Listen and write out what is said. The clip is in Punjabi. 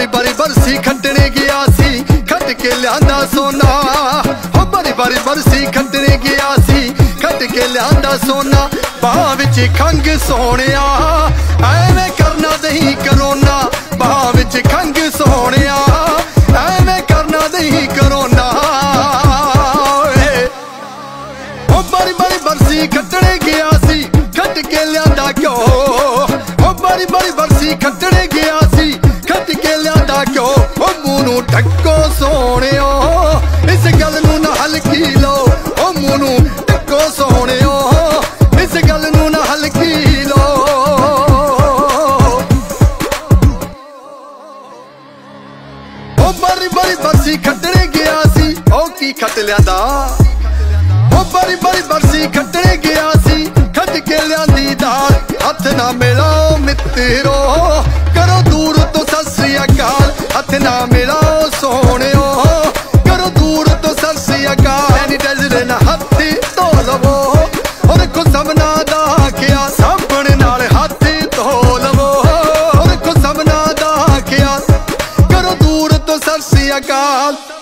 ਬਾਰੀ ਬਾਰੀ ਬਰਸੀ ਖੱਟਣੇ ਗਿਆ ਸੀ, ਖੱਟ ਕੇ ਲਿਆਂਦਾ ਸੋਨਾ। ਹੋ ਬਾਰੀ ਬਾਰੀ ਬਰਸੀ ਖੱਟਣੇ ਗਿਆ ਸੀ, ਖੱਟ ਕੇ ਲਿਆਂਦਾ ਸੋਨਾ। ਬਾਹ ਵਿੱਚ ਖੰਗ ਸੋਹਣਿਆ, ਐਵੇਂ ਕਰਨਾ ਨਹੀਂ ਕਰੋਨਾ। ਬਾਹ ਵਿੱਚ ਖੰਗ ਸੋਹਣਿਆ, ਐਵੇਂ ਕਰਨਾ ਨਹੀਂ ਕਰੋਨਾ। ਓਏ। ਉਹ ਬਾਰੀ ਬਾਰੀ ਬਰਸੀ ਖੱਟਣੇ ਗਿਆ ਸੀ, ਖੱਟ ਕੇ ਲਿਆਂਦਾ ਕਿਉਂ ਉਹ ਬਾਰੀ ਬਾਰੀ ਬਰਸੀ ਖੱਟਣੇ ਗਿਆ ਉਹ ਬਾਰੀ ਬਰੀ ਬਰਸੀ ਖੱਟਣੇ ਗਿਆ ਸੀ। ਉਹ ਕੀ ਖੱਟ ਲਿਆਂਦਾ? ਉਹ ਬਰੀ ਬਰੀ ਬਰਸੀ ਖੱਟਣੇ ਗਿਆ ਸੀ। ਖੱਟ ਕੇ ਲਿਆਂਦੀ ਦਾਲ। ਹੱਥ ਨਾ ਮਿਲਾਓ ਮਿੱਤਰੋ। ਕਰੋ ਦੂਰ ਤੋਂ ਸਸਰੀ ਅਕਾਲ। ਹੱਥ ਨਾ ਮਿਲਾਓ se acalma